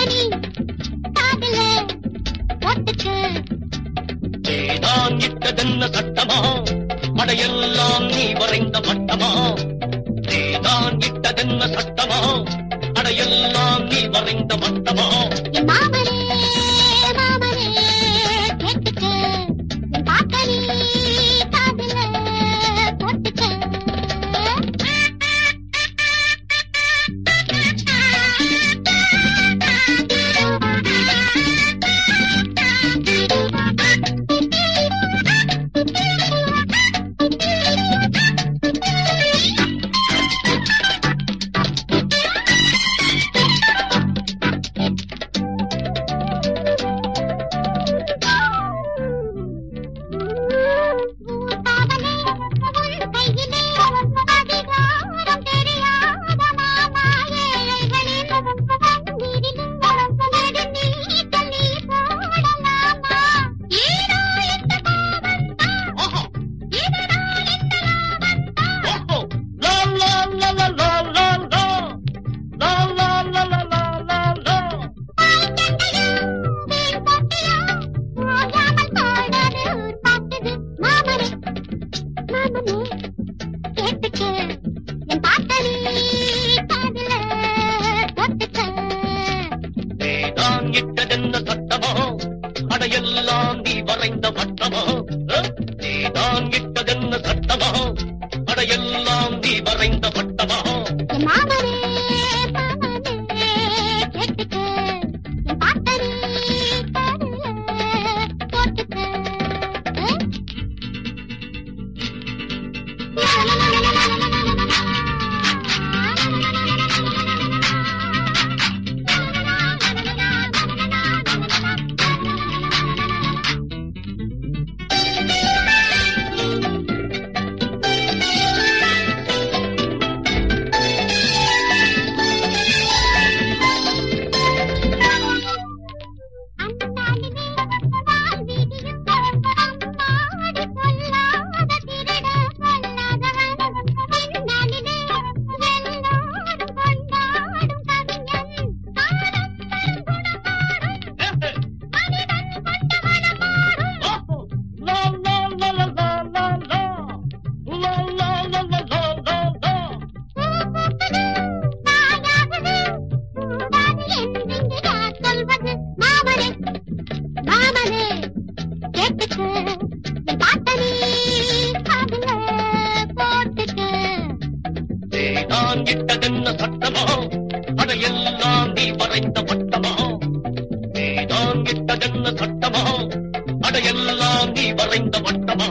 Company காதல. போட்டுக்கு நீதான் இட்டதென்ன சட்டமா? அடையெல்லாம் நீ வரைந்த வட்டமா நீதான் இட்டதென்ன சட்டமா? அடையெல்லாம் நீ வரைந்த வட்டமா நீதான் இட்டதென்ன சட்டமோ அடையெல்லாம் நீ வரைந்த வட்டமோ? மறைத்த வட்டமோ நீ நான் இட்டதென்ன சட்டமோ? அடையெல்லாம் நீ வரைந்த வட்டமோ